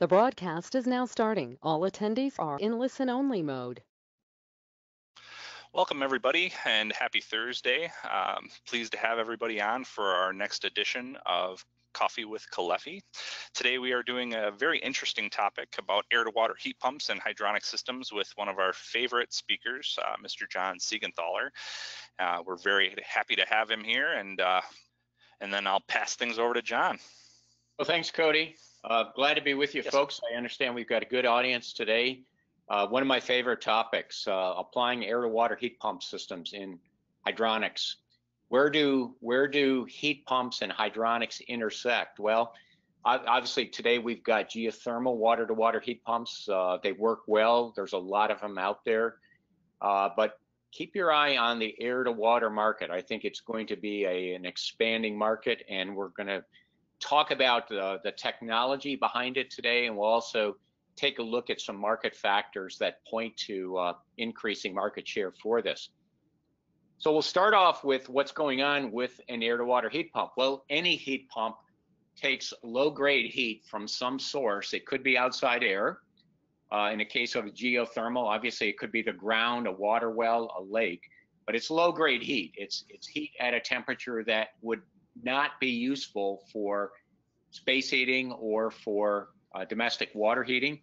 The broadcast is now starting. All attendees are in listen-only mode. Welcome, everybody, and happy Thursday. Um, pleased to have everybody on for our next edition of Coffee with Caleffi. Today we are doing a very interesting topic about air-to-water heat pumps and hydronic systems with one of our favorite speakers, uh, Mr. John Siegenthaler. Uh, we're very happy to have him here, and uh, and then I'll pass things over to John. Well, thanks, Cody. Uh, glad to be with you, Yes. folks. I understand we've got a good audience today. Uh, one of my favorite topics: uh, applying air-to-water heat pump systems in hydronics. Where do where do heat pumps and hydronics intersect? Well, obviously today we've got geothermal water-to-water heat pumps. Uh, they work well. There's a lot of them out there, uh, but keep your eye on the air-to-water market. I think it's going to be a, an expanding market, and we're going to talk about the, the technology behind it today, and we'll also take a look at some market factors that point to uh, increasing market share for this. So we'll start off with what's going on with an air-to-water heat pump. Well, any heat pump takes low-grade heat from some source. It could be outside air. Uh, in the case of geothermal, obviously it could be the ground, a water well, a lake, but it's low-grade heat. It's it's heat at a temperature that would not be useful for space heating or for uh, domestic water heating.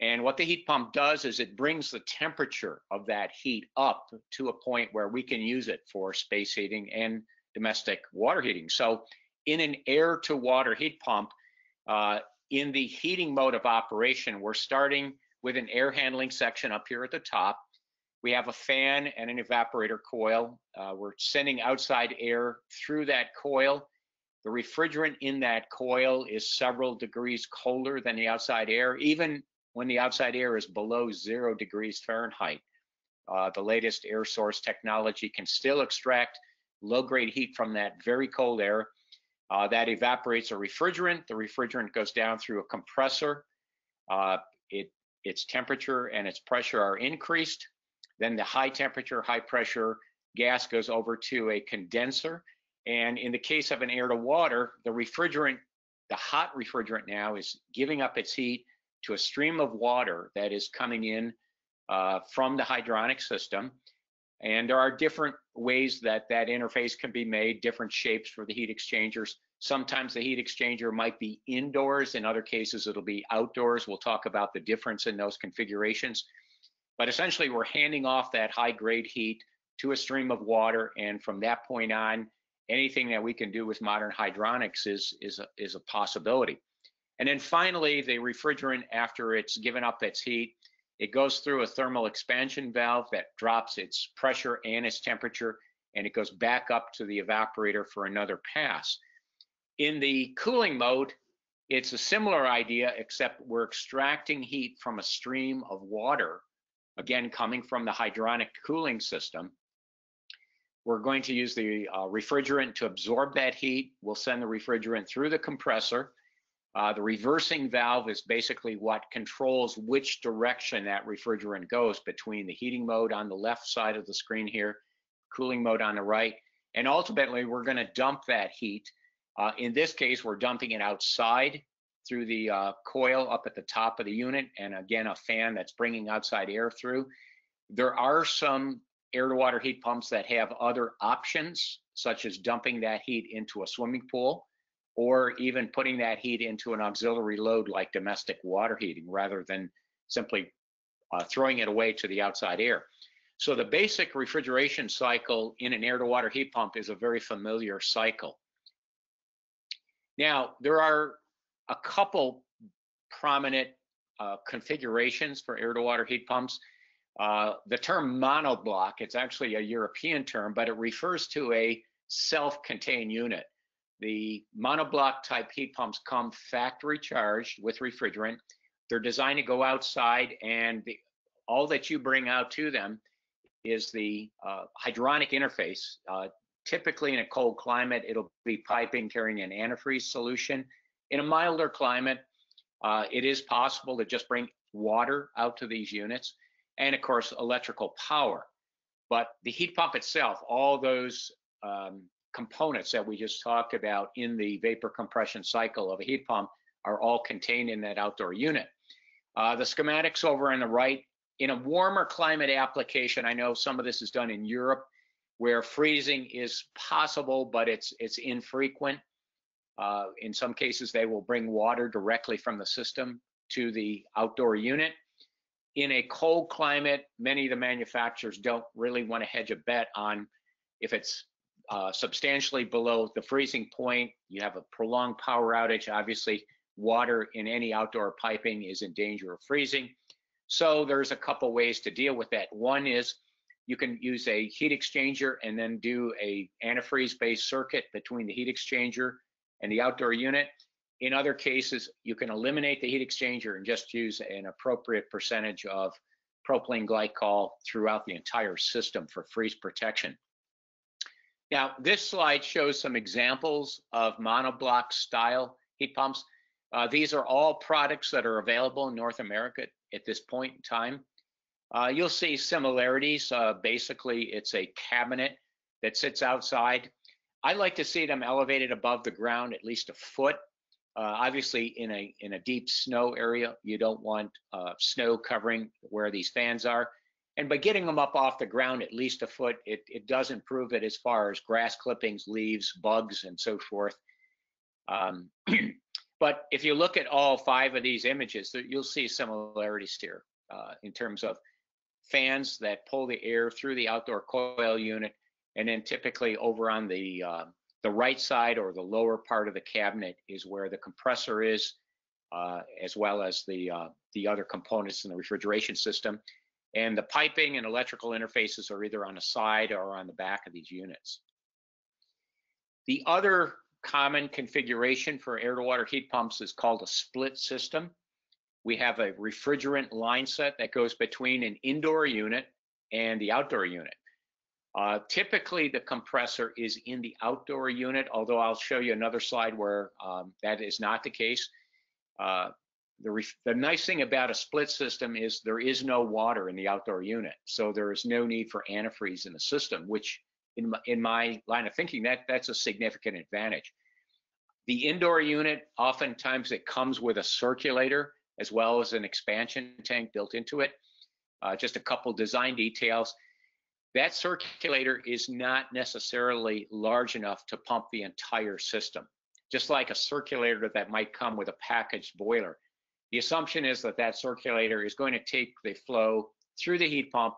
And what the heat pump does is it brings the temperature of that heat up to a point where we can use it for space heating and domestic water heating. So in an air to water heat pump, uh, in the heating mode of operation, we're starting with an air handling section up here at the top. We have a fan and an evaporator coil. Uh, we're sending outside air through that coil. The refrigerant in that coil is several degrees colder than the outside air, even when the outside air is below zero degrees Fahrenheit. Uh, the latest air source technology can still extract low grade heat from that very cold air. Uh, that evaporates a refrigerant. The refrigerant goes down through a compressor. Uh, it, its temperature and its pressure are increased. Then the high temperature, high pressure gas goes over to a condenser. And in the case of an air to water, the refrigerant, the hot refrigerant now is giving up its heat to a stream of water that is coming in uh, from the hydronic system. And there are different ways that that interface can be made, different shapes for the heat exchangers. Sometimes the heat exchanger might be indoors. In other cases, it'll be outdoors. We'll talk about the difference in those configurations. But essentially, we're handing off that high grade heat to a stream of water. And from that point on, anything that we can do with modern hydronics is, is, a, is a possibility. And then finally, the refrigerant, after it's given up its heat, it goes through a thermal expansion valve that drops its pressure and its temperature, and it goes back up to the evaporator for another pass. In the cooling mode, it's a similar idea, except we're extracting heat from a stream of water, again, coming from the hydronic cooling system. We're going to use the uh, refrigerant to absorb that heat. We'll send the refrigerant through the compressor. Uh, the reversing valve is basically what controls which direction that refrigerant goes between the heating mode on the left side of the screen here, cooling mode on the right, and ultimately we're going to dump that heat. Uh, in this case, we're dumping it outside through the uh, coil up at the top of the unit, and again, a fan that's bringing outside air through. There are some air-to-water heat pumps that have other options, such as dumping that heat into a swimming pool or even putting that heat into an auxiliary load like domestic water heating rather than simply uh, throwing it away to the outside air. So the basic refrigeration cycle in an air to water heat pump is a very familiar cycle. Now, there are a couple prominent uh, configurations for air to water heat pumps. Uh, the term monoblock, it's actually a European term, but it refers to a self-contained unit. The monoblock type heat pumps come factory charged with refrigerant. They're designed to go outside and the, all that you bring out to them is the uh, hydronic interface. Uh, typically in a cold climate, it'll be piping carrying an antifreeze solution. In a milder climate, uh, it is possible to just bring water out to these units and of course electrical power. But the heat pump itself, all those um, components that we just talked about in the vapor compression cycle of a heat pump are all contained in that outdoor unit. Uh, the schematics over on the right, in a warmer climate application, I know some of this is done in Europe where freezing is possible, but it's, it's infrequent. Uh, in some cases, they will bring water directly from the system to the outdoor unit. In a cold climate, many of the manufacturers don't really want to hedge a bet on if it's uh, substantially below the freezing point, you have a prolonged power outage, obviously water in any outdoor piping is in danger of freezing. So there's a couple ways to deal with that. One is you can use a heat exchanger and then do a antifreeze based circuit between the heat exchanger and the outdoor unit. In other cases, you can eliminate the heat exchanger and just use an appropriate percentage of propylene glycol throughout the entire system for freeze protection. Now, this slide shows some examples of monoblock style heat pumps. Uh, these are all products that are available in North America at this point in time. Uh, you'll see similarities. Uh, basically, it's a cabinet that sits outside. I like to see them elevated above the ground at least a foot. Uh, obviously, in a in a deep snow area, you don't want uh, snow covering where these fans are. And by getting them up off the ground at least a foot, it, it does improve it as far as grass clippings, leaves, bugs, and so forth. Um, but if you look at all five of these images, you'll see similarities here uh, in terms of fans that pull the air through the outdoor coil unit, and then typically over on the uh, the right side or the lower part of the cabinet is where the compressor is, uh, as well as the uh, the other components in the refrigeration system. And the piping and electrical interfaces are either on the side or on the back of these units. The other common configuration for air to water heat pumps is called a split system. We have a refrigerant line set that goes between an indoor unit and the outdoor unit. Uh, typically, the compressor is in the outdoor unit, although I'll show you another slide where um, that is not the case. Uh, the, the nice thing about a split system is there is no water in the outdoor unit, so there is no need for antifreeze in the system, which in my, in my line of thinking, that that's a significant advantage. The indoor unit, oftentimes it comes with a circulator as well as an expansion tank built into it. Uh, just a couple design details. That circulator is not necessarily large enough to pump the entire system, just like a circulator that might come with a packaged boiler. The assumption is that that circulator is going to take the flow through the heat pump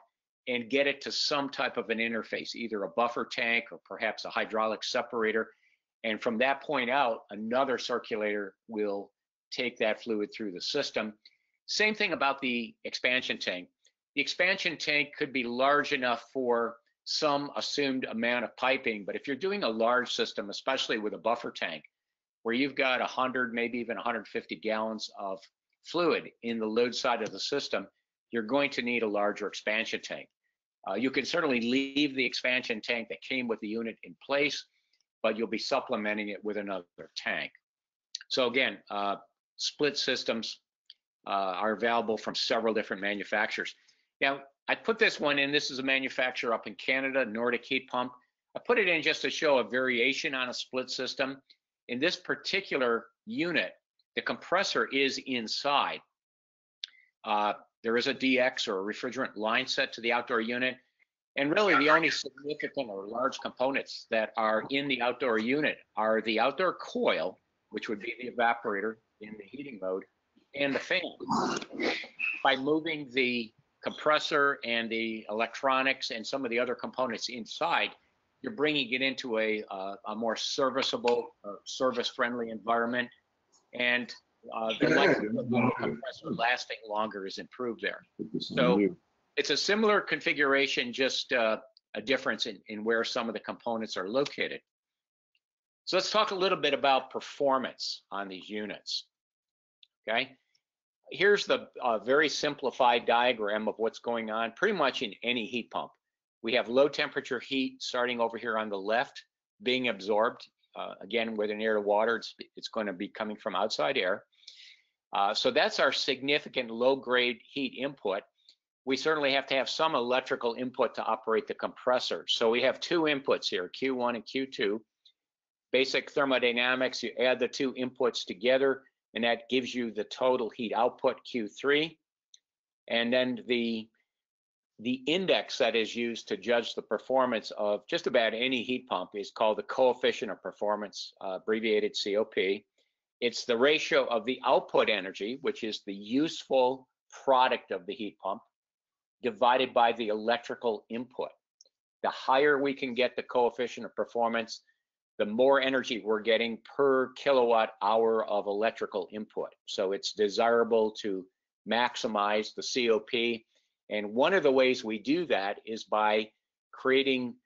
and get it to some type of an interface, either a buffer tank or perhaps a hydraulic separator. And from that point out, another circulator will take that fluid through the system. Same thing about the expansion tank. The expansion tank could be large enough for some assumed amount of piping, but if you're doing a large system, especially with a buffer tank, where you've got 100, maybe even 150 gallons of fluid in the load side of the system, you're going to need a larger expansion tank. Uh, you can certainly leave the expansion tank that came with the unit in place, but you'll be supplementing it with another tank. So again, uh, split systems uh, are available from several different manufacturers. Now, I put this one in. This is a manufacturer up in Canada, Nordic Heat Pump. I put it in just to show a variation on a split system. In this particular unit, the compressor is inside. Uh, there is a DX or a refrigerant line set to the outdoor unit. And really the only significant or large components that are in the outdoor unit are the outdoor coil, which would be the evaporator in the heating mode, and the fan. By moving the compressor and the electronics and some of the other components inside, you're bringing it into a, uh, a more serviceable, uh, service-friendly environment and uh, the likelihood of the compressor lasting longer is improved there. So it's a similar configuration, just uh, a difference in, in where some of the components are located. So let's talk a little bit about performance on these units. Okay, here's the uh, very simplified diagram of what's going on pretty much in any heat pump. We have low temperature heat starting over here on the left being absorbed uh, again, with an air to water, it's, it's going to be coming from outside air. Uh, so that's our significant low grade heat input. We certainly have to have some electrical input to operate the compressor. So we have two inputs here, Q1 and Q2. Basic thermodynamics, you add the two inputs together, and that gives you the total heat output Q3. And then the the index that is used to judge the performance of just about any heat pump is called the coefficient of performance, uh, abbreviated COP. It's the ratio of the output energy, which is the useful product of the heat pump, divided by the electrical input. The higher we can get the coefficient of performance, the more energy we're getting per kilowatt hour of electrical input. So it's desirable to maximize the COP and one of the ways we do that is by creating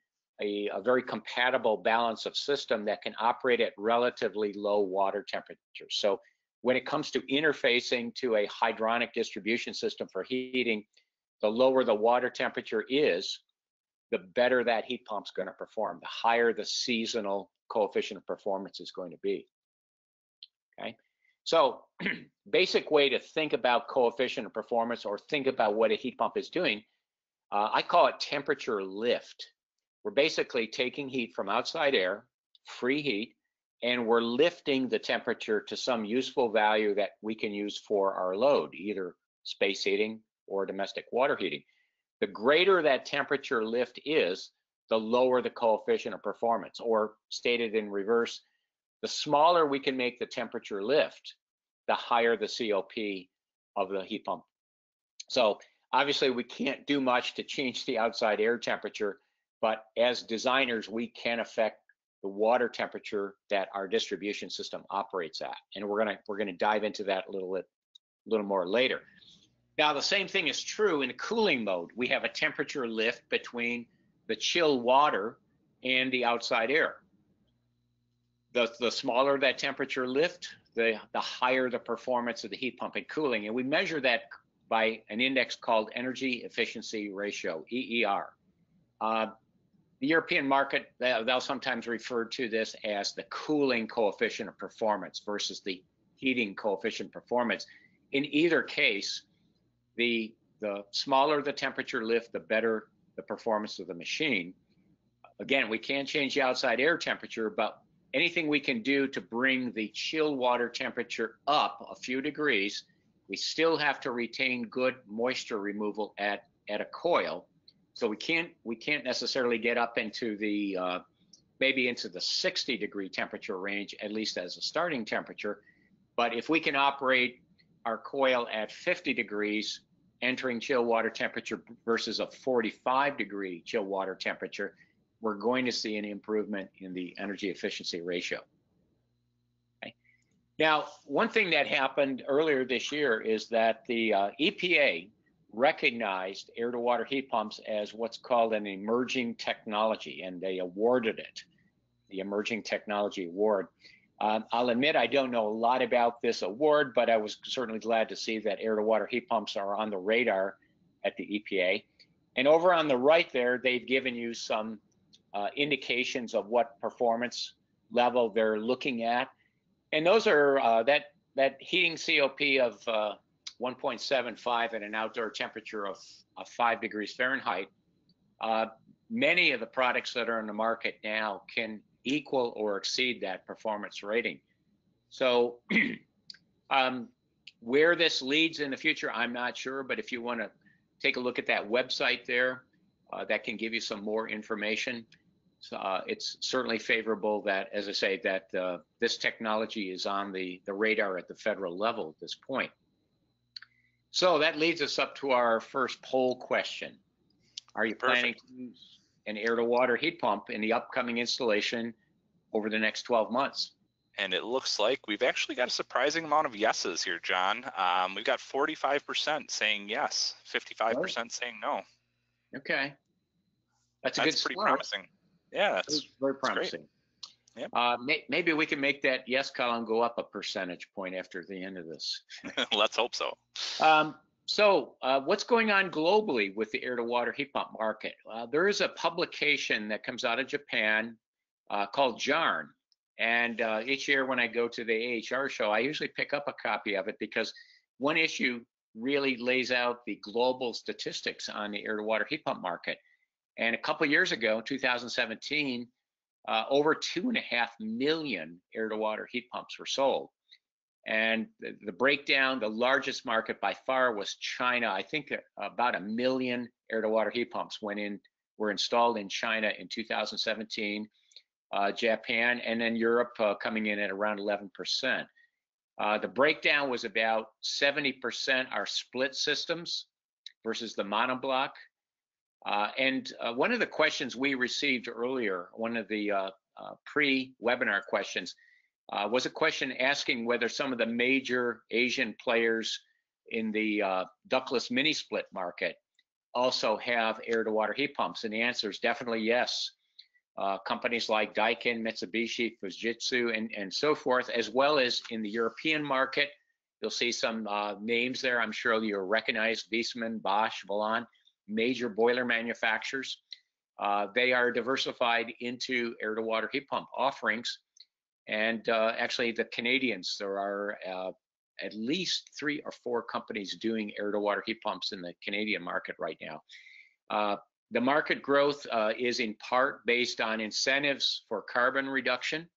a, a, very compatible balance of system that can operate at relatively low water temperatures. So when it comes to interfacing to a hydronic distribution system for heating, the lower the water temperature is, the better that heat pump's going to perform, the higher the seasonal coefficient of performance is going to be. Okay. So basic way to think about coefficient of performance or think about what a heat pump is doing, uh, I call it temperature lift. We're basically taking heat from outside air, free heat, and we're lifting the temperature to some useful value that we can use for our load, either space heating or domestic water heating. The greater that temperature lift is, the lower the coefficient of performance, or stated in reverse, the smaller we can make the temperature lift, the higher the COP of the heat pump. So obviously we can't do much to change the outside air temperature, but as designers, we can affect the water temperature that our distribution system operates at. And we're gonna we're gonna dive into that a little bit, a little more later. Now the same thing is true in cooling mode. We have a temperature lift between the chill water and the outside air the, the smaller that temperature lift, the, the higher the performance of the heat pump and cooling. And we measure that by an index called energy efficiency ratio, EER. Uh, the European market, they'll sometimes refer to this as the cooling coefficient of performance versus the heating coefficient performance. In either case, the, the smaller the temperature lift, the better the performance of the machine. Again, we can't change the outside air temperature, but anything we can do to bring the chill water temperature up a few degrees, we still have to retain good moisture removal at, at a coil. So we can't we can't necessarily get up into the uh, maybe into the 60 degree temperature range, at least as a starting temperature. But if we can operate our coil at 50 degrees, entering chill water temperature versus a 45 degree chill water temperature, we're going to see an improvement in the energy efficiency ratio. Okay. Now, one thing that happened earlier this year is that the uh, EPA recognized air to water heat pumps as what's called an emerging technology, and they awarded it the Emerging Technology Award. Um, I'll admit I don't know a lot about this award, but I was certainly glad to see that air to water heat pumps are on the radar at the EPA. And over on the right there, they've given you some uh, indications of what performance level they're looking at. And those are uh, that that heating COP of uh, 1.75 at an outdoor temperature of, of five degrees Fahrenheit. Uh, many of the products that are in the market now can equal or exceed that performance rating. So um, where this leads in the future, I'm not sure, but if you want to take a look at that website there, uh, that can give you some more information. So, uh, it's certainly favorable that, as I say, that uh, this technology is on the, the radar at the federal level at this point. So that leads us up to our first poll question. Are you Perfect. planning to use an air to water heat pump in the upcoming installation over the next 12 months? And it looks like we've actually got a surprising amount of yeses here, John. Um, we've got 45% saying yes, 55% saying no. Okay. That's a That's good pretty start. promising. Yeah, that's That's very promising. Yep. Uh, may, maybe we can make that yes column go up a percentage point after the end of this. let's hope so. Um, so uh, what's going on globally with the air to water heat pump market? Uh, there is a publication that comes out of Japan uh, called JARN. And uh, each year when I go to the AHR show, I usually pick up a copy of it because one issue really lays out the global statistics on the air to water heat pump market. And a couple years ago, 2017, uh, over two and a half million air to water heat pumps were sold. And the, breakdown, the largest market by far was China. I think about a million air to water heat pumps went in, were installed in China in 2017, uh, Japan, and then Europe uh, coming in at around 11%. Uh, the breakdown was about 70% are split systems versus the monoblock. Uh, and uh, one of the questions we received earlier, one of the uh, uh, pre-webinar questions, uh, was a question asking whether some of the major Asian players in the ductless mini split market also have air-to-water heat pumps. And the answer is definitely yes. companies like Daikin, Mitsubishi, Fujitsu, and, and so forth, as well as in the European market, You'll see some uh, names there. I'm sure you'll recognize Viessmann, Bosch, Vaillant, major boiler manufacturers. Uh, they are diversified into air to water heat pump offerings. And uh, actually, the Canadians, there are uh, at least three or four companies doing air to water heat pumps in the Canadian market right now. Uh, the market growth uh, is in part based on incentives for carbon reduction.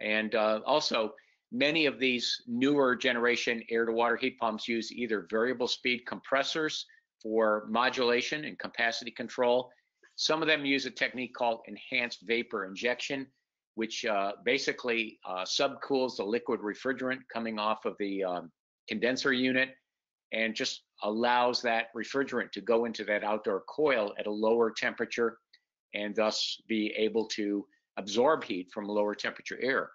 And also, Many of these newer generation air to water heat pumps use either variable speed compressors for modulation and capacity control. Some of them use a technique called enhanced vapor injection, which uh, basically uh, subcools the liquid refrigerant coming off of the um, condenser unit and just allows that refrigerant to go into that outdoor coil at a lower temperature and thus be able to absorb heat from lower temperature air.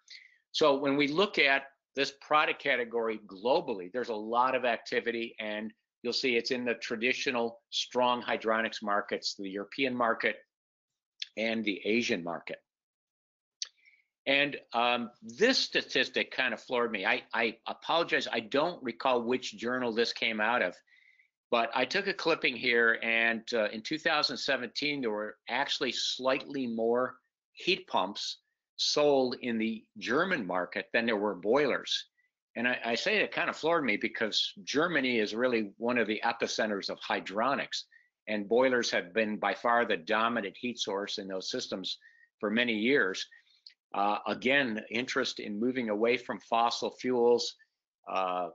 So when we look at this product category globally, there's a lot of activity and you'll see it's in the traditional strong hydronics markets, the European market and the Asian market. And um, this statistic kind of floored me. I, I, apologize, I don't recall which journal this came out of, but I took a clipping here and uh, in 2017, there were actually slightly more heat pumps sold in the German market than there were boilers. And I, I, say it kind of floored me because Germany is really one of the epicenters of hydronics, and boilers have been by far the dominant heat source in those systems for many years. Uh, again, interest in moving away from fossil fuels, uh,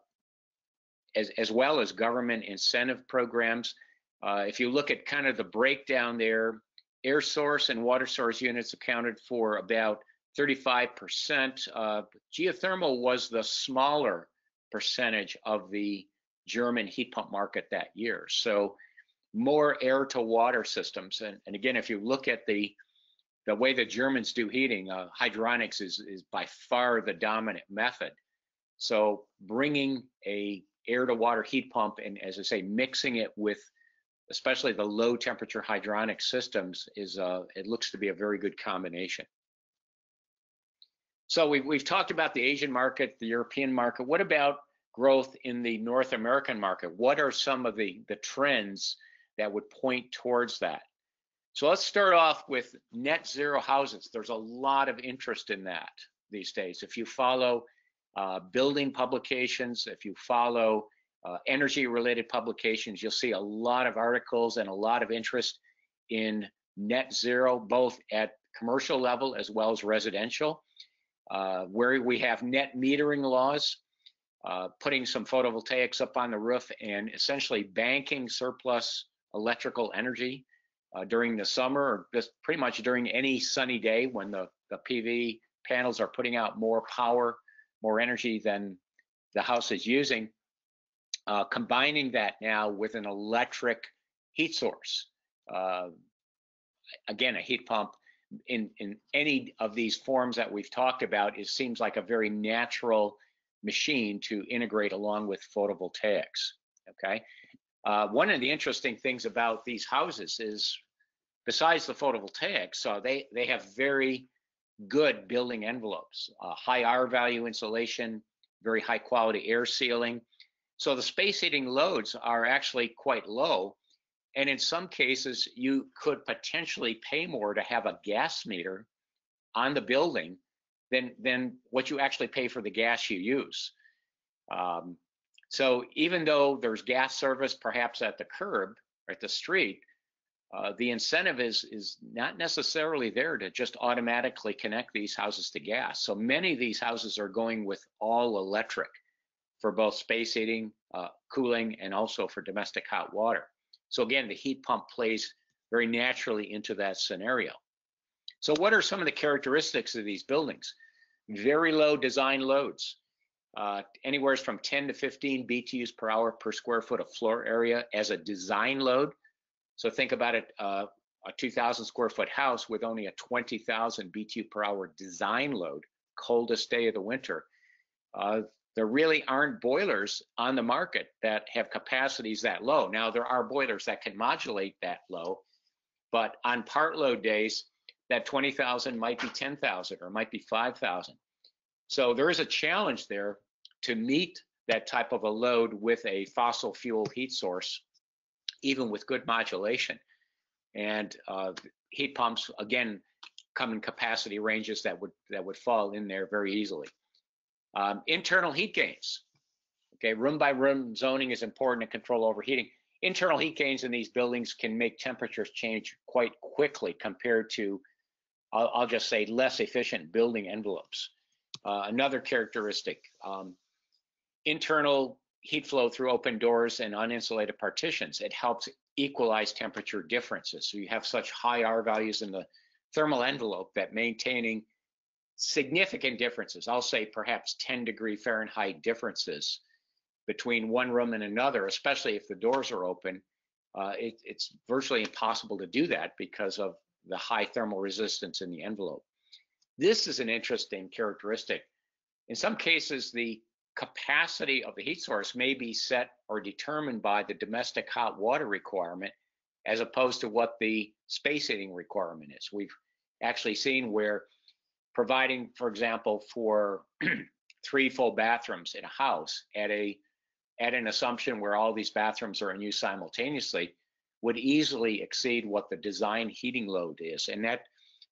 as, as well as government incentive programs. Uh, if you look at kind of the breakdown there, air source and water source units accounted for about 35%. Uh, geothermal was the smaller percentage of the German heat pump market that year. So more air to water systems. And, and again, if you look at the the way the Germans do heating, uh, hydronics is, is by far the dominant method. So bringing a air to water heat pump and as I say, mixing it with especially the low temperature hydronic systems is uh, it looks to be a very good combination. So we've, we've talked about the Asian market, the European market. What about growth in the North American market? What are some of the, the trends that would point towards that? So let's start off with net zero houses. There's a lot of interest in that these days. If you follow uh, building publications, if you follow uh, energy related publications, you'll see a lot of articles and a lot of interest in net zero, both at commercial level as well as residential uh, where we have net metering laws, uh, putting some photovoltaics up on the roof and essentially banking surplus electrical energy uh, during the summer or just pretty much during any sunny day when the, the PV panels are putting out more power, more energy than the house is using. Uh, combining that now with an electric heat source. Uh, again, a heat pump in in any of these forms that we've talked about, it seems like a very natural machine to integrate along with photovoltaics. Okay. Uh, one of the interesting things about these houses is, besides the photovoltaics, So they they have very good building envelopes, uh, high R value insulation, very high quality air sealing. So the space heating loads are actually quite low and in some cases, you could potentially pay more to have a gas meter on the building than, than what you actually pay for the gas you use. Um, so even though there's gas service perhaps at the curb or at the street, uh, the incentive is is not necessarily there to just automatically connect these houses to gas. So many of these houses are going with all electric for both space heating, uh, cooling, and also for domestic hot water. So again, the heat pump plays very naturally into that scenario. So what are some of the characteristics of these buildings? Very low design loads, uh, anywhere from 10 to 15 BTUs per hour per square foot of floor area as a design load. So think about it, uh, a 2,000 square foot house with only a 20,000 BTU per hour design load, coldest day of the winter. Uh, there really aren't boilers on the market that have capacities that low. Now there are boilers that can modulate that low, but on part load days, that 20,000 might be 10,000 or might be 5,000. So there is a challenge there to meet that type of a load with a fossil fuel heat source even with good modulation. And uh, heat pumps, again, come in capacity ranges that would that would fall in there very easily. Um, internal heat gains. Okay, room by room zoning is important to control overheating. Internal heat gains in these buildings can make temperatures change quite quickly compared to, I'll, I'll just say, less efficient building envelopes. Uh, another characteristic, um, internal heat flow through open doors and uninsulated partitions. It helps equalize temperature differences. So you have such high R values in the thermal envelope that maintaining significant differences, I'll say perhaps 10 degree Fahrenheit differences between one room and another, especially if the doors are open, uh, it, it's virtually impossible to do that because of the high thermal resistance in the envelope. This is an interesting characteristic. In some cases, the capacity of the heat source may be set or determined by the domestic hot water requirement as opposed to what the space heating requirement is. We've actually seen where providing, for example, for three full bathrooms in a house at a at an assumption where all these bathrooms are in use simultaneously would easily exceed what the design heating load is. And that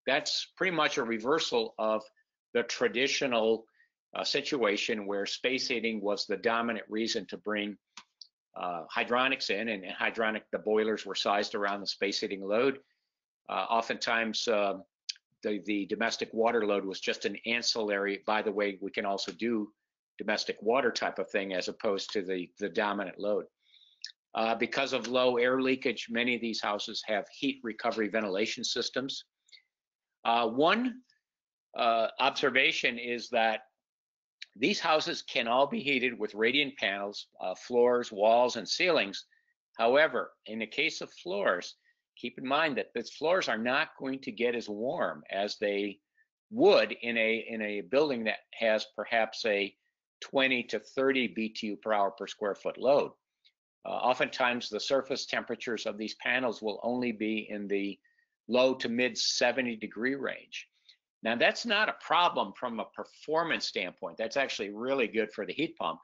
that's pretty much a reversal of the traditional a situation where space heating was the dominant reason to bring uh, hydronics in, and, and, hydronic the boilers were sized around the space heating load. Uh, oftentimes, uh, the the domestic water load was just an ancillary. By the way, we can also do domestic water type of thing as opposed to the the dominant load. Uh, because of low air leakage, many of these houses have heat recovery ventilation systems. Uh, one uh, observation is that these houses can all be heated with radiant panels, uh, floors, walls, and ceilings. However, in the case of floors, keep in mind that the floors are not going to get as warm as they would in a in a building that has perhaps a 20 to 30 BTU per hour per square foot load. Uh, oftentimes, the surface temperatures of these panels will only be in the low to mid 70 degree range. Now that's not a problem from a performance standpoint. That's actually really good for the heat pump.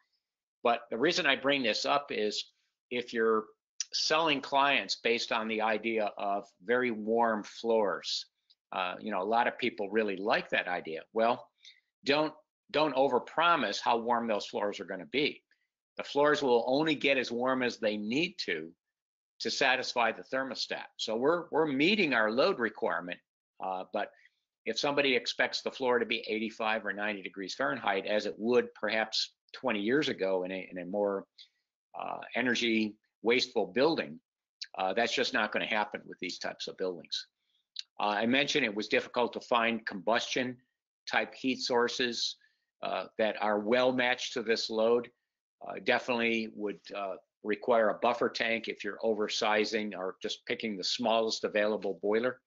But the reason I bring this up is if you're selling clients based on the idea of very warm floors, uh, you know, a lot of people really like that idea. Well, don't don't overpromise how warm those floors are going to be. The floors will only get as warm as they need to to satisfy the thermostat. So we're we're meeting our load requirement, uh, but if somebody expects the floor to be 85 or 90 degrees Fahrenheit, as it would perhaps 20 years ago in a, in a more uh, energy wasteful building, uh, that's just not going to happen with these types of buildings. Uh, I mentioned it was difficult to find combustion type heat sources uh, that are well matched to this load. Uh, definitely would uh, require a buffer tank if you're oversizing or just picking the smallest available boiler.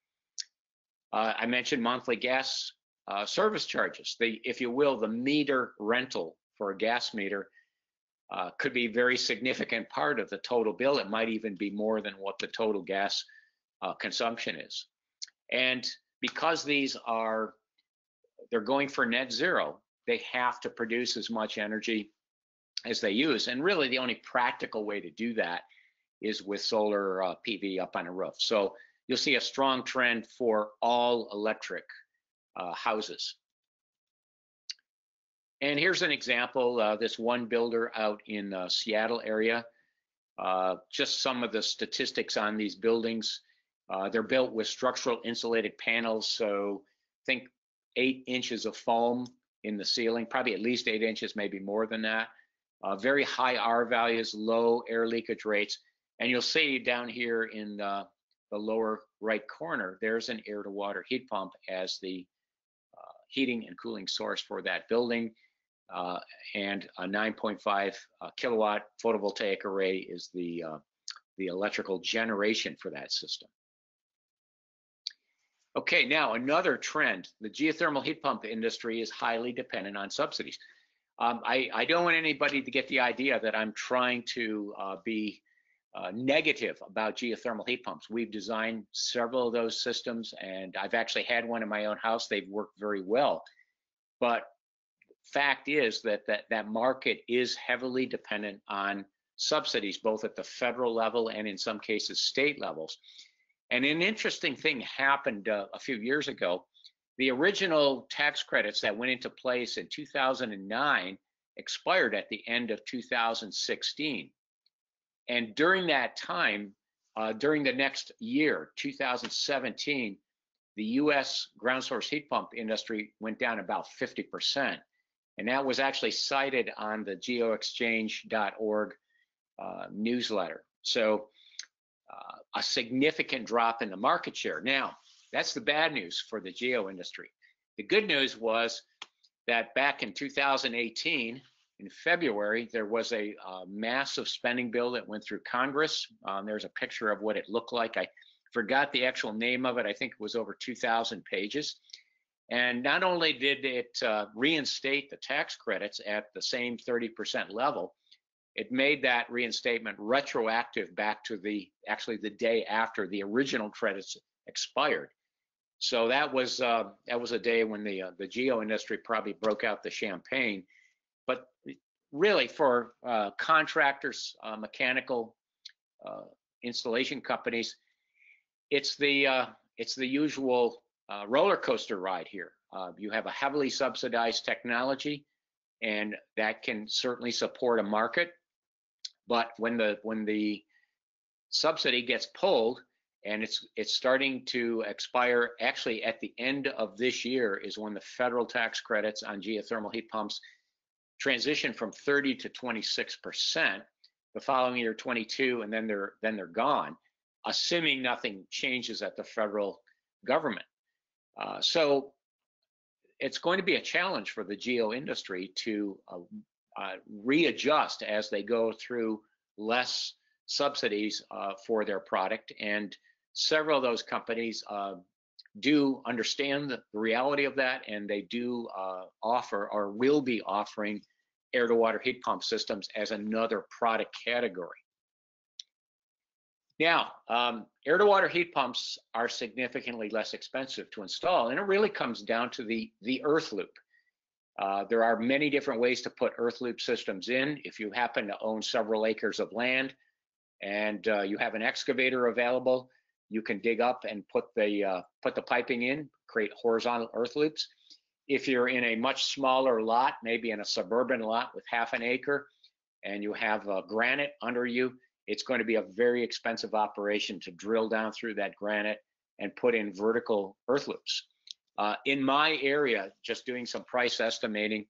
Uh, I mentioned monthly gas uh, service charges. The, if you will, the meter rental for a gas meter uh, could be a very significant part of the total bill. It might even be more than what the total gas uh, consumption is. And because these are, they're going for net zero, they have to produce as much energy as they use. And really the only practical way to do that is with solar uh, PV up on a roof. So you'll see a strong trend for all electric uh, houses. And here's an example, uh, this one builder out in the Seattle area. Uh, just some of the statistics on these buildings. Uh, they're built with structural insulated panels, so think eight inches of foam in the ceiling, probably at least eight inches, maybe more than that. Uh, very high R values, low air leakage rates. And you'll see down here in the lower right corner, there's an air to water heat pump as the uh, heating and cooling source for that building. Uh, and a 9.5 uh, kilowatt photovoltaic array is the, uh, the electrical generation for that system. Okay, now another trend, the geothermal heat pump industry is highly dependent on subsidies. Um, I, I, don't want anybody to get the idea that I'm trying to uh, be uh, negative about geothermal heat pumps. We've designed several of those systems and I've actually had one in my own house. They've worked very well. But fact is that that, that market is heavily dependent on subsidies, both at the federal level and in some cases state levels. And an interesting thing happened uh, a few years ago. The original tax credits that went into place in 2009 expired at the end of 2016. And during that time, uh, during the next year, 2017, the US ground source heat pump industry went down about 50%. And that was actually cited on the geoexchange.org uh, newsletter. So uh, a significant drop in the market share. Now, that's the bad news for the geo industry. The good news was that back in 2018, in February, there was a uh, massive spending bill that went through Congress. Um, there's a picture of what it looked like. I forgot the actual name of it. I think it was over 2,000 pages. And not only did it uh, reinstate the tax credits at the same 30% level, it made that reinstatement retroactive back to the actually the day after the original credits expired. So that was uh, that was a day when the uh, the geo industry probably broke out the champagne. But really, for uh, contractors, uh, mechanical uh, installation companies, it's the uh, it's the usual roller coaster ride here. you have a heavily subsidized technology, and that can certainly support a market but when the when the subsidy gets pulled and it's it's starting to expire actually at the end of this year is when the federal tax credits on geothermal heat pumps transition from 30 to 26 percent the following year 22 and then they're then they're gone assuming nothing changes at the federal government uh, so it's going to be a challenge for the geo industry to uh, uh, readjust as they go through less subsidies uh, for their product. And several of those companies uh, do understand the reality of that, and they do uh, offer or will be offering air to water heat pump systems as another product category. Now, um, air to water heat pumps are significantly less expensive to install, and it really comes down to the, the earth loop. Uh, there are many different ways to put earth loop systems in. If you happen to own several acres of land and uh, you have an excavator available, you can dig up and put the uh, put the piping in, create horizontal earth loops. If you're in a much smaller lot, maybe in a suburban lot with half an acre, and you have uh, granite under you, it's going to be a very expensive operation to drill down through that granite and put in vertical earth loops. Uh, in my area, just doing some price estimating,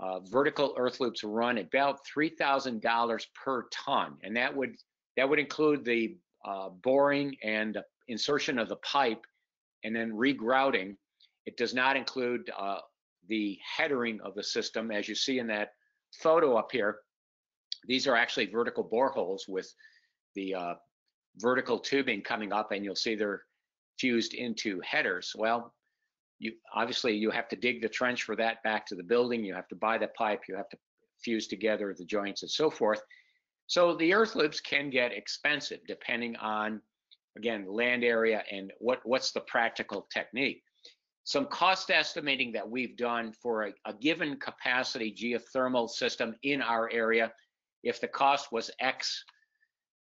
uh, vertical earth loops run about $3,000 per ton, and that would that would include the uh, boring and insertion of the pipe, and then regrouting. It does not include uh, the headering of the system, as you see in that photo up here. These are actually vertical boreholes with the uh, vertical tubing coming up, and you'll see they're fused into headers. Well, you obviously you have to dig the trench for that back to the building you have to buy the pipe you have to fuse together the joints and so forth so the earth loops can get expensive depending on again land area and what what's the practical technique some cost estimating that we've done for a, a given capacity geothermal system in our area if the cost was x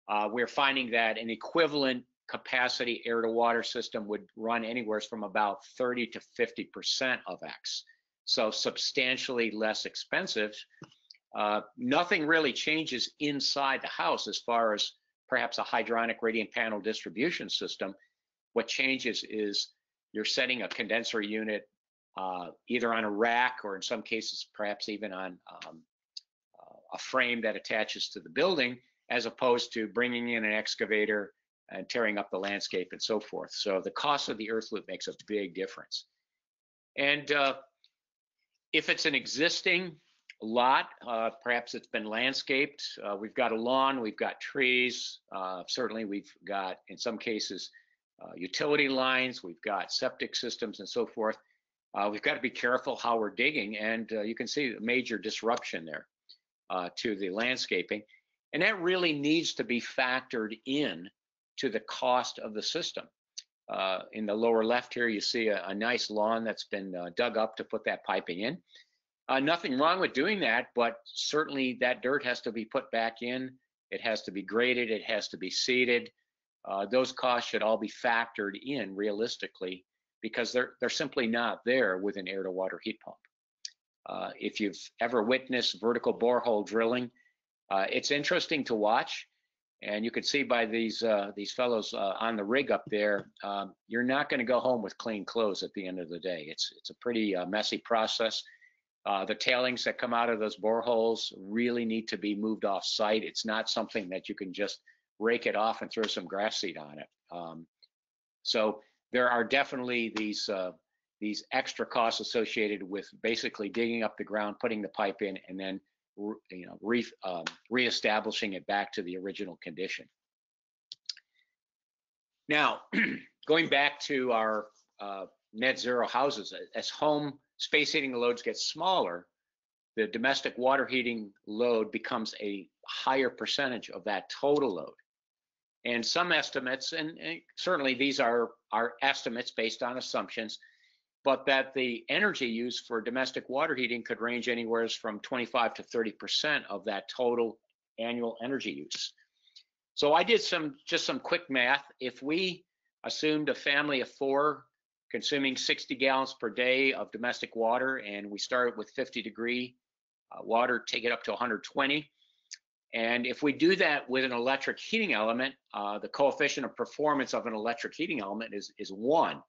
uh, we're finding that an equivalent capacity air to water system would run anywhere from about 30 to 50% of X. So substantially less expensive. Uh, nothing really changes inside the house as far as perhaps a hydronic radiant panel distribution system, what changes is you're setting a condenser unit uh, either on a rack or in some cases perhaps even on um, a frame that attaches to the building as opposed to bringing in an excavator and tearing up the landscape and so forth. So the cost of the earth loop makes a big difference. And uh, if it's an existing lot, uh, perhaps it's been landscaped, uh, we've got a lawn, we've got trees, uh, certainly we've got, in some cases, uh, utility lines, we've got septic systems and so forth. Uh, we've got to be careful how we're digging, and you can see a major disruption there to the landscaping. And that really needs to be factored in to the cost of the system. Uh, in the lower left here, you see a, a nice lawn that's been uh, dug up to put that piping in. Uh, nothing wrong with doing that, but certainly that dirt has to be put back in. It has to be graded. It has to be seeded. Uh, those costs should all be factored in realistically because they're they're simply not there with an air-to-water heat pump. Uh, if you've ever witnessed vertical borehole drilling, uh, it's interesting to watch. And you can see by these uh, these fellows uh, on the rig up there, um, you're not going to go home with clean clothes at the end of the day. It's it's a pretty uh, messy process. The tailings that come out of those boreholes really need to be moved off site. It's not something that you can just rake it off and throw some grass seed on it. Um, so there are definitely these uh, these extra costs associated with basically digging up the ground, putting the pipe in, and then you know, re, um, reestablishing it back to the original condition. Now, going back to our uh, net zero houses, as home space heating loads get smaller, the domestic water heating load becomes a higher percentage of that total load. And some estimates, and, and certainly these are, are estimates based on assumptions, but that the energy used for domestic water heating could range anywhere from 25 to 30% of that total annual energy use. So I did some just some quick math. If we assumed a family of four consuming 60 gallons per day of domestic water and we start with 50 degree uh, water, take it up to 120. And if we do that with an electric heating element, uh, the coefficient of performance of an electric heating element is, is one.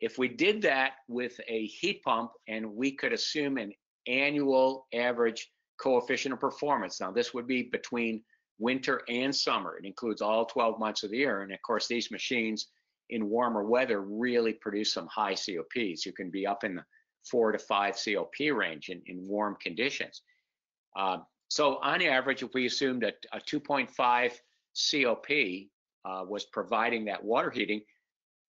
If we did that with a heat pump and we could assume an annual average coefficient of performance, now this would be between winter and summer. It includes all 12 months of the year. And of course, these machines in warmer weather really produce some high COPs. You can be up in the four to five COP range in, in warm conditions. Uh, so on average, if we assumed a, a 2.5 COP uh, was providing that water heating,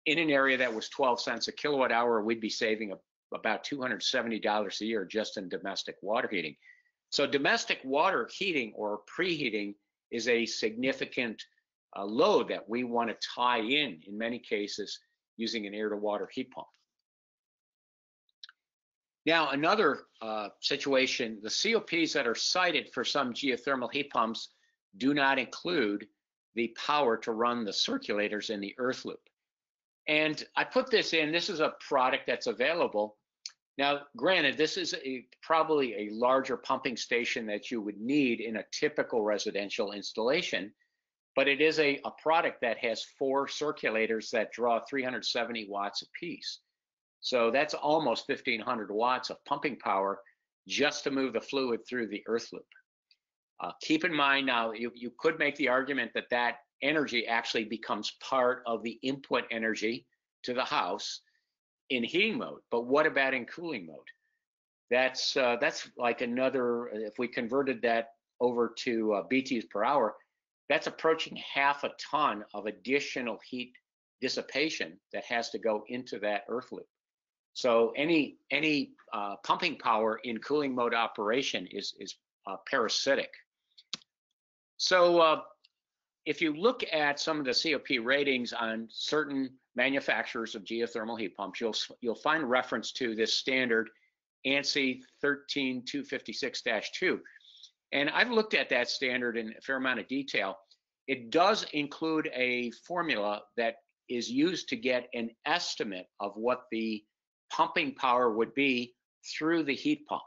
in an area that was 12 cents a kilowatt hour, we'd be saving a, about $270 a year just in domestic water heating. So domestic water heating or preheating is a significant uh, load that we want to tie in, in many cases, using an air to water heat pump. Now, another uh, situation, the COPs that are cited for some geothermal heat pumps do not include the power to run the circulators in the earth loop. And I put this in, this is a product that's available. Now, granted, this is a, probably a larger pumping station that you would need in a typical residential installation, but it is a, a product that has four circulators that draw 370 watts apiece. So that's almost 1500 watts of pumping power just to move the fluid through the earth loop. Uh, keep in mind now, you, you could make the argument that that energy actually becomes part of the input energy to the house in heating mode. But what about in cooling mode? That's uh, that's like another. If we converted that over to uh, BTUs per hour, that's approaching half a ton of additional heat dissipation that has to go into that earth loop. So any any uh, pumping power in cooling mode operation is is uh, parasitic. So uh, if you look at some of the COP ratings on certain manufacturers of geothermal heat pumps, you'll you'll find reference to this standard ANSI 13256-2. And I've looked at that standard in a fair amount of detail. It does include a formula that is used to get an estimate of what the pumping power would be through the heat pump.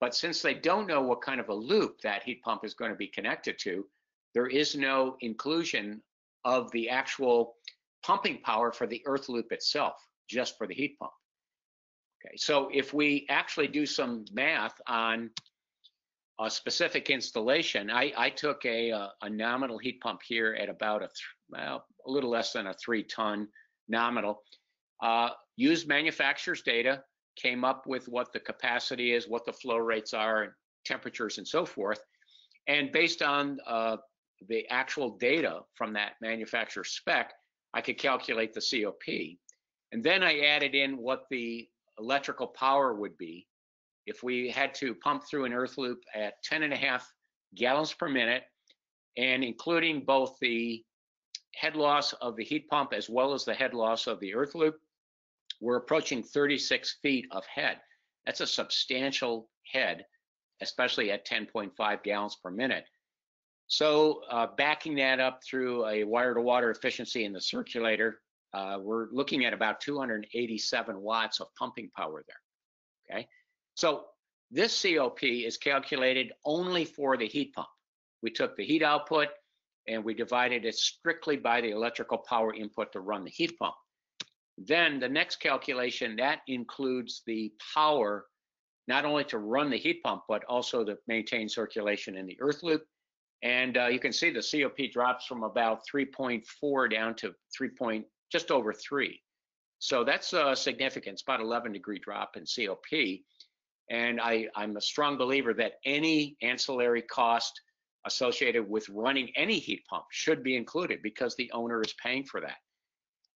But since they don't know what kind of a loop that heat pump is going to be connected to, there is no inclusion of the actual pumping power for the earth loop itself, just for the heat pump. Okay, so if we actually do some math on a specific installation, I, I took a, a, a, nominal heat pump here at about a, well, a little less than a three ton nominal, uh, used manufacturer's data, came up with what the capacity is, what the flow rates are, temperatures and so forth. And based on uh, the actual data from that manufacturer spec, I could calculate the COP. And then I added in what the electrical power would be if we had to pump through an earth loop at 10 and a half gallons per minute and including both the head loss of the heat pump as well as the head loss of the earth loop, we're approaching 36 feet of head. That's a substantial head, especially at 10.5 gallons per minute. So uh, backing that up through a wire to water efficiency in the circulator, uh, we're looking at about 287 watts of pumping power there, okay? So this COP is calculated only for the heat pump. We took the heat output and we divided it strictly by the electrical power input to run the heat pump. Then the next calculation, that includes the power not only to run the heat pump, but also to maintain circulation in the earth loop and uh, you can see the COP drops from about 3.4 down to 3 point, just over 3. So that's uh, significant. It's about 11 degree drop in COP. And I, I'm a strong believer that any ancillary cost associated with running any heat pump should be included because the owner is paying for that.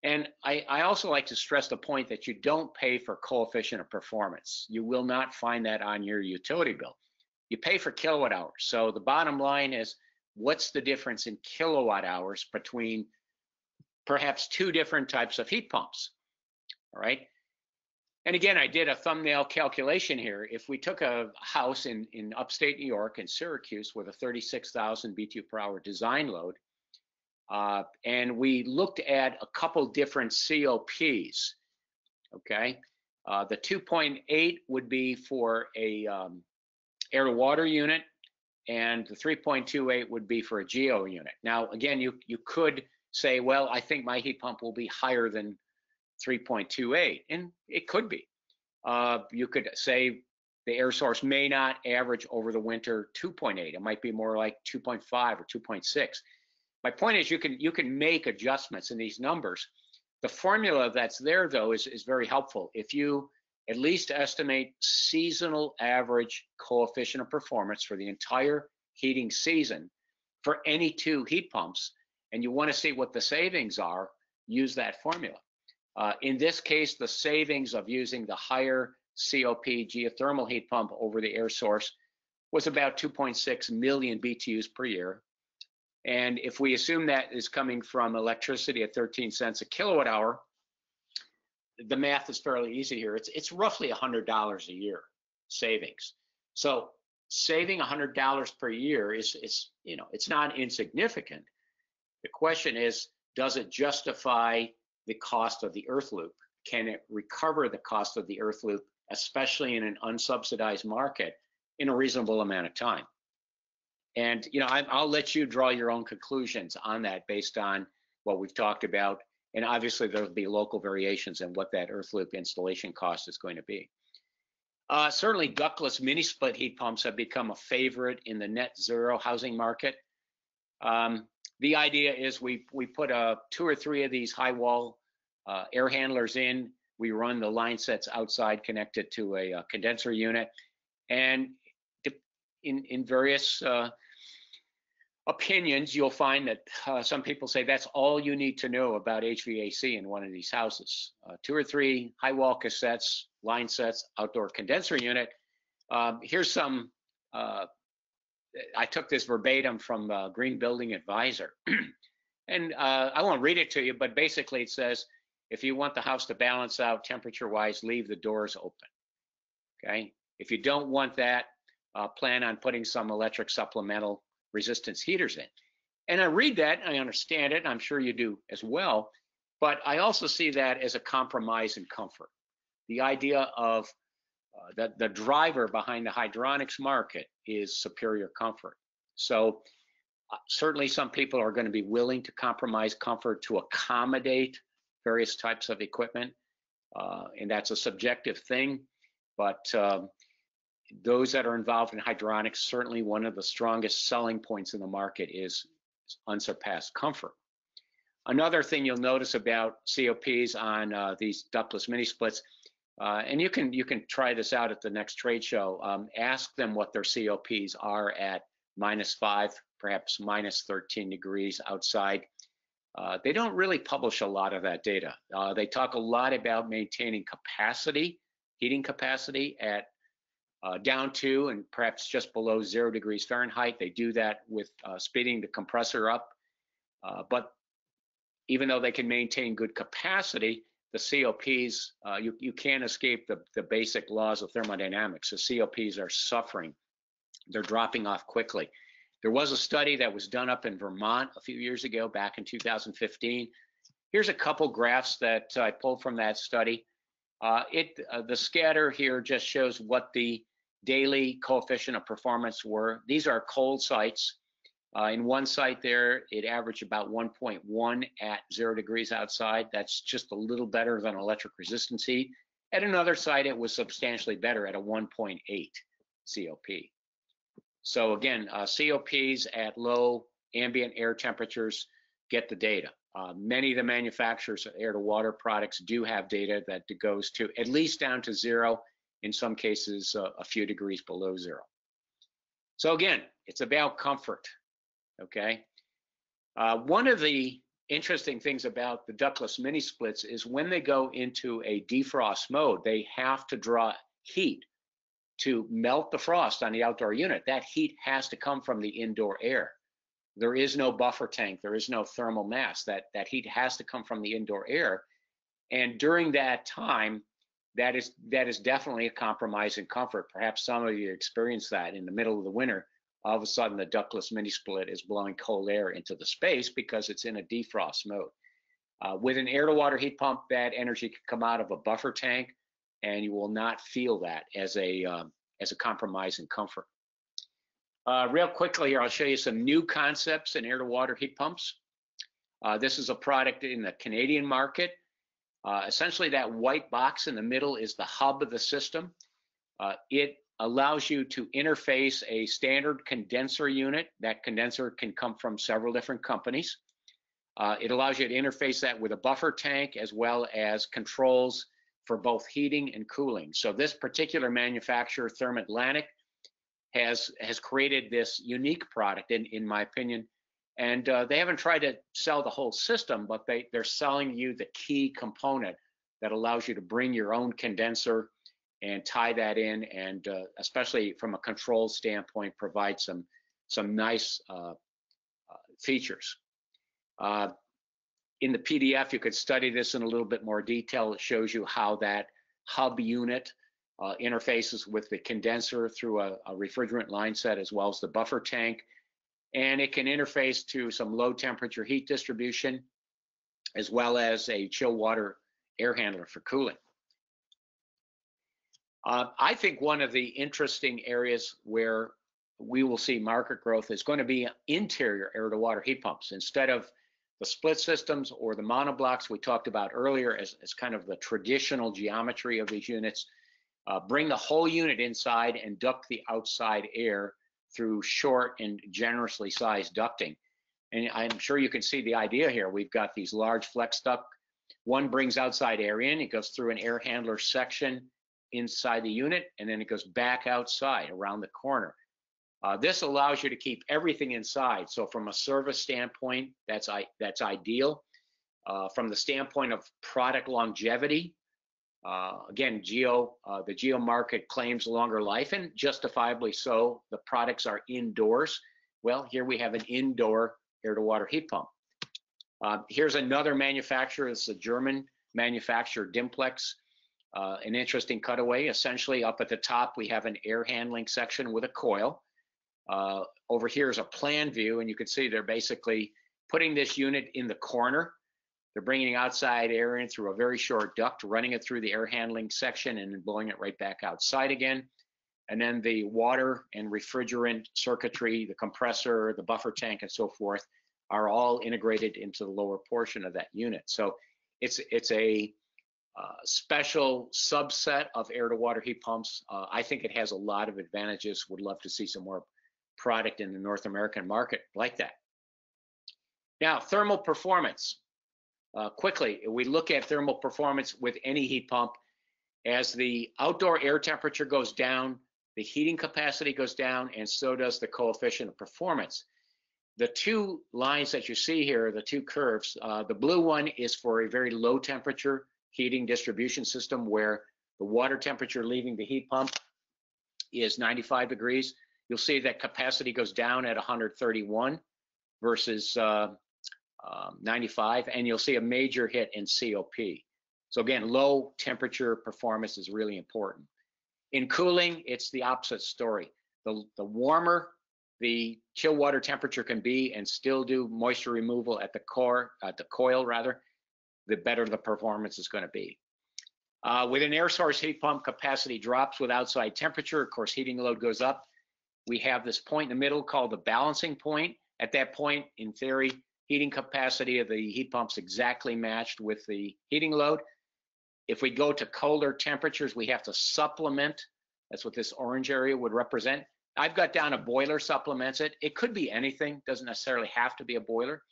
And I, I, also like to stress the point that you don't pay for coefficient of performance. You will not find that on your utility bill you pay for kilowatt hours. So the bottom line is what's the difference in kilowatt hours between perhaps two different types of heat pumps, all right? And again, I did a thumbnail calculation here. If we took a house in, in upstate New York in Syracuse with a 36,000 BTU per hour design load, uh, and we looked at a couple different COPs, okay? Uh, the 2.8 would be for a um, air to water unit, and the 3.28 would be for a geo unit. Now, again, you, you could say, well, I think my heat pump will be higher than 3.28, and it could be. Uh, you could say the air source may not average over the winter 2.8. It might be more like 2.5 or 2.6. My point is you can you can make adjustments in these numbers. The formula that's there though is, is very helpful. If you at least estimate seasonal average coefficient of performance for the entire heating season for any two heat pumps, and you want to see what the savings are, use that formula. Uh, in this case, the savings of using the higher COP geothermal heat pump over the air source was about 2.6 million BTUs per year. And if we assume that is coming from electricity at 13 cents a kilowatt hour, the math is fairly easy here. It's it's roughly $100 a year savings. So saving $100 per year is is you know it's not insignificant. The question is, does it justify the cost of the earth loop? Can it recover the cost of the earth loop, especially in an unsubsidized market, in a reasonable amount of time? And you know, I, I'll let you draw your own conclusions on that based on what we've talked about and obviously there'll be local variations in what that earth loop installation cost is going to be. Uh, certainly ductless mini split heat pumps have become a favorite in the net zero housing market. Um, the idea is we, we put uh, two or three of these high wall uh, air handlers in, we run the line sets outside connected to a, a uh, condenser unit, and in, in various uh, opinions, you'll find that uh, some people say that's all you need to know about HVAC in one of these houses. Uh, two or three high wall cassettes, line sets, outdoor condenser unit. Um, here's some, uh, I took this verbatim from uh, Green Building Advisor. and uh, I won't read it to you, but basically it says, if you want the house to balance out temperature wise, leave the doors open. Okay. If you don't want that, uh, plan on putting some electric supplemental resistance heaters in. And I read that, I understand it, I'm sure you do as well, but I also see that as a compromise in comfort. The idea of uh, that the driver behind the hydronics market is superior comfort. So certainly some people are going to be willing to compromise comfort to accommodate various types of equipment. Uh, and that's a subjective thing. But um, those that are involved in hydronics, certainly one of the strongest selling points in the market is unsurpassed comfort. Another thing you'll notice about COPs on uh, these ductless mini splits, uh, and you can you can try this out at the next trade show. Um, ask them what their COPs are at minus five, perhaps minus 13 degrees outside. Uh, they don't really publish a lot of that data. Uh, they talk a lot about maintaining capacity, heating capacity at uh, down to and perhaps just below zero degrees Fahrenheit. They do that with uh, speeding the compressor up. Uh, but even though they can maintain good capacity, the COPs, uh, you, you can't escape the, the basic laws of thermodynamics. The COPs are suffering. They're dropping off quickly. There was a study that was done up in Vermont a few years ago, back in 2015. Here's a couple graphs that I pulled from that study. Uh, it uh, the scatter here just shows what the daily coefficient of performance were. These are cold sites. Uh, in one site there, it averaged about 1.1 at zero degrees outside. That's just a little better than electric resistance heat. At another site, it was substantially better at a 1.8 COP. So again, uh, COPs at low ambient air temperatures get the data. Uh, many of the manufacturers of air to water products do have data that goes to at least down to zero, in some cases uh, a few degrees below zero. So again, it's about comfort, okay? Uh, one of the interesting things about the ductless mini splits is when they go into a defrost mode, they have to draw heat to melt the frost on the outdoor unit, that heat has to come from the indoor air. There is no buffer tank, there is no thermal mass. That, that heat has to come from the indoor air. And during that time, that is that is definitely a compromise in comfort. Perhaps some of you experience that in the middle of the winter. All of a sudden, the ductless mini split is blowing cold air into the space because it's in a defrost mode. Uh, with an air to water heat pump, that energy can come out of a buffer tank and you will not feel that as a um, as a compromise in comfort. Uh, real quickly here, I'll show you some new concepts in air-to-water heat pumps. Uh, this is a product in the Canadian market. Uh, essentially, that white box in the middle is the hub of the system. Uh, it allows you to interface a standard condenser unit. That condenser can come from several different companies. Uh, it allows you to interface that with a buffer tank as well as controls for both heating and cooling. So this particular manufacturer, Thermatlantic, has has created this unique product, in in my opinion, and uh, they haven't tried to sell the whole system, but they they're selling you the key component that allows you to bring your own condenser and tie that in, and uh, especially from a control standpoint, provide some some nice uh, uh features. Uh, in the PDF, you could study this in a little bit more detail. It shows you how that hub unit uh, interfaces with the condenser through a, a, refrigerant line set as well as the buffer tank. And it can interface to some low temperature heat distribution as well as a chill water air handler for cooling. Uh, I think one of the interesting areas where we will see market growth is going to be interior air to water heat pumps. Instead of the split systems or the monoblocks we talked about earlier as, as kind of the traditional geometry of these units, uh, bring the whole unit inside and duct the outside air through short and generously sized ducting. And I'm sure you can see the idea here. We've got these large flex duct. One brings outside air in, it goes through an air handler section inside the unit, and then it goes back outside around the corner. Uh, this allows you to keep everything inside. So from a service standpoint, that's that's ideal. Uh, from the standpoint of product longevity, uh, again, Geo uh, the Geo market claims longer life, and justifiably so. The products are indoors. Well, here we have an indoor air-to-water heat pump. Uh, here's another manufacturer. It's a German manufacturer, Dimplex. Uh, an interesting cutaway. Essentially, up at the top, we have an air handling section with a coil. Uh, over here is a plan view, and you can see they're basically putting this unit in the corner. They're bringing outside air in through a very short duct, running it through the air handling section, and then blowing it right back outside again. and then the water and refrigerant circuitry, the compressor, the buffer tank, and so forth are all integrated into the lower portion of that unit. So it's it's a uh, special subset of air to water heat pumps. Uh, I think it has a lot of advantages. Would love to see some more product in the North American market like that. Now, thermal performance. Uh, quickly, we look at thermal performance with any heat pump. As the outdoor air temperature goes down, the heating capacity goes down, and so does the coefficient of performance. The two lines that you see here, the two curves, uh, the blue one is for a very low temperature heating distribution system where the water temperature leaving the heat pump is 95 degrees. You'll see that capacity goes down at 131 versus uh, um, 95, and you'll see a major hit in COP. So again, low temperature performance is really important. In cooling, it's the opposite story. The, the warmer the chill water temperature can be and still do moisture removal at the core, at the coil rather, the better the performance is going to be. Uh, with an air source heat pump, capacity drops with outside temperature. Of course, heating load goes up. We have this point in the middle called the balancing point. At that point, in theory, heating capacity of the heat pump's exactly matched with the heating load. If we go to colder temperatures, we have to supplement. That's what this orange area would represent. I've got down a boiler supplements it. It could be anything, doesn't necessarily have to be a boiler.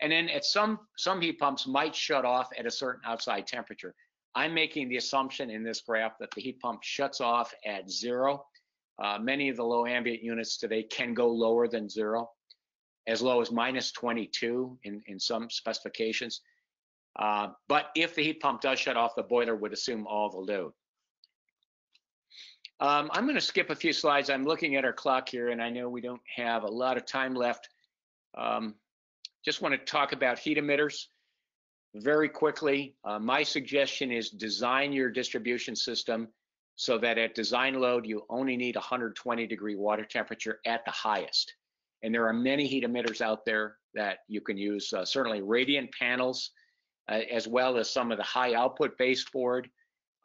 And then at some some heat pumps might shut off at a certain outside temperature. I'm making the assumption in this graph that the heat pump shuts off at zero. Uh, many of the low ambient units today can go lower than zero, as low as minus 22 in, in some specifications. Uh, but if the heat pump does shut off, the boiler would assume all the load. Um, I'm going to skip a few slides. I'm looking at our clock here, and I know we don't have a lot of time left. Um, just want to talk about heat emitters very quickly. Uh, my suggestion is design your distribution system so that at design load, you only need 120 degree water temperature at the highest. And there are many heat emitters out there that you can use, uh, certainly radiant panels, uh, as well as some of the high output baseboard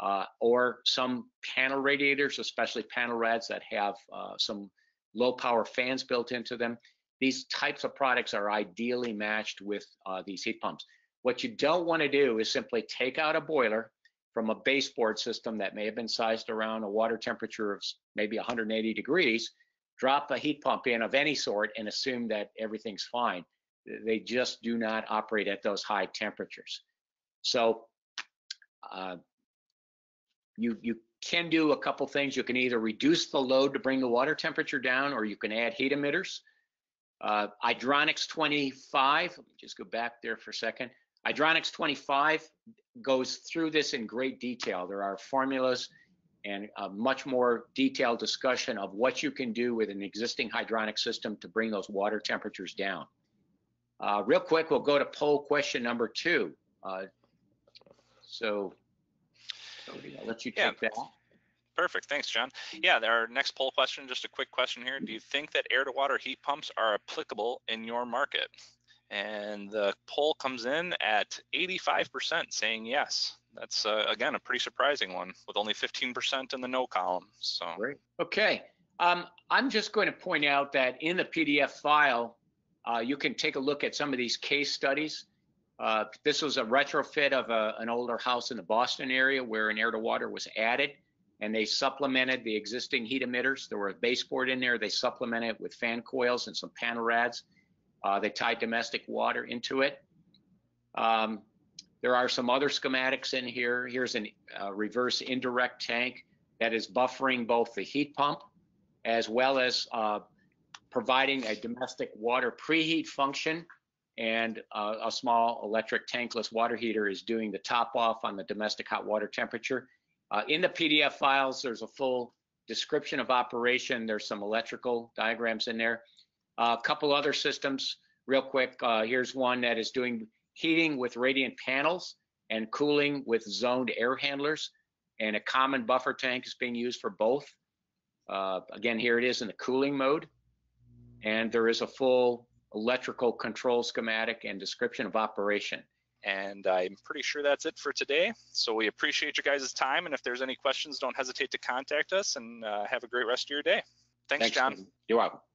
uh, or some panel radiators, especially panel rads that have uh, some low power fans built into them. These types of products are ideally matched with uh, these heat pumps. What you don't want to do is simply take out a boiler from a baseboard system that may have been sized around a water temperature of maybe 180 degrees, drop a heat pump in of any sort and assume that everything's fine. They just do not operate at those high temperatures. So uh, you you can do a couple things. You can either reduce the load to bring the water temperature down, or you can add heat emitters. Uh, Idronics 25, let me just go back there for a second. Idronics 25 goes through this in great detail. There are formulas and a much more detailed discussion of what you can do with an existing hydronic system to bring those water temperatures down. Uh, real quick, we'll go to poll question number two. Uh, so I'll let you Yeah. take that. Perfect. Thanks, John. Yeah, our next poll question, just a quick question here. Do you think that air to water heat pumps are applicable in your market? And the poll comes in at 85% saying yes. That's, uh, again, a pretty surprising one with only 15% in the no column. So, Great. Okay. Um, I'm just going to point out that in the PDF file, uh, you can take a look at some of these case studies. Uh, this was a retrofit of a, an older house in the Boston area where an air to water was added and they supplemented the existing heat emitters. There were a baseboard in there. They supplemented it with fan coils and some panel rads. Uh, they tied domestic water into it. Um, there are some other schematics in here. Here's a uh, reverse indirect tank that is buffering both the heat pump as well as uh, providing a domestic water preheat function and uh, a small electric tankless water heater is doing the top off on the domestic hot water temperature. Uh, in the PDF files, there's a full description of operation. There's some electrical diagrams in there. A couple other systems, real quick. Uh, here's one that is doing heating with radiant panels and cooling with zoned air handlers. And a common buffer tank is being used for both. Uh, again, here it is in the cooling mode. And there is a full electrical control schematic and description of operation. And I'm pretty sure that's it for today. So we appreciate your guys' time. And if there's any questions, don't hesitate to contact us and uh, have a great rest of your day. Thanks, John. You're welcome.